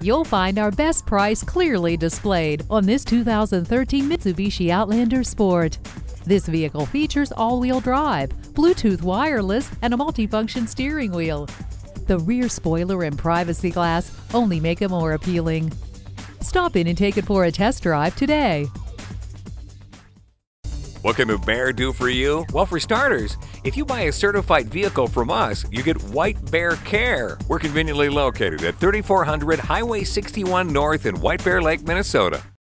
You'll find our best price clearly displayed on this 2013 Mitsubishi Outlander Sport. This vehicle features all-wheel drive, Bluetooth wireless, and a multifunction steering wheel. The rear spoiler and privacy glass only make it more appealing. Stop in and take it for a test drive today. What can bear do for you? Well, for starters, if you buy a certified vehicle from us, you get White Bear Care. We're conveniently located at 3400 Highway 61 North in White Bear Lake, Minnesota.